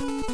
you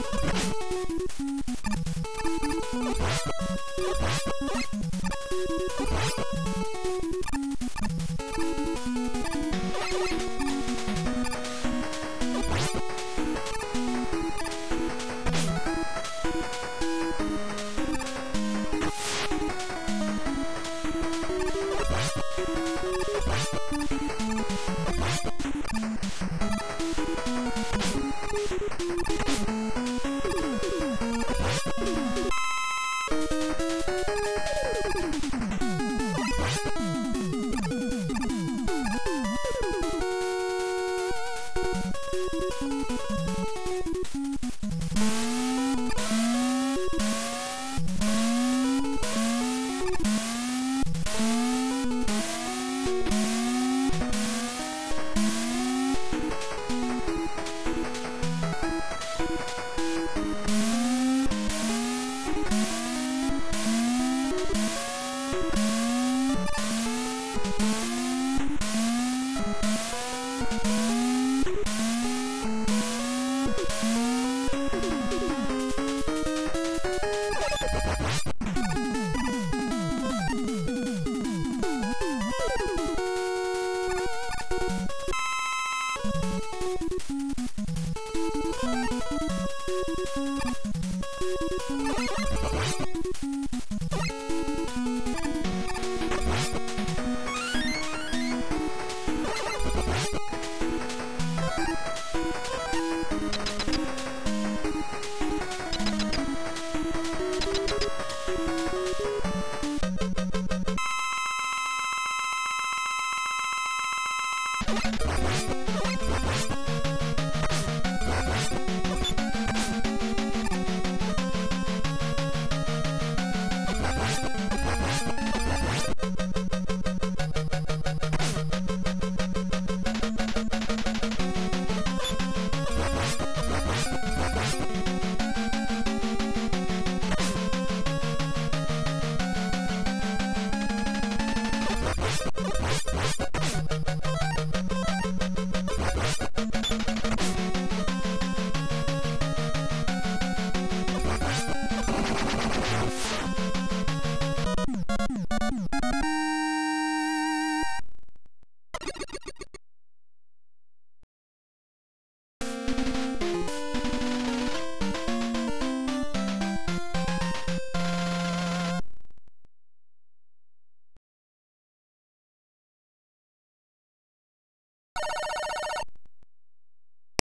まあまあ。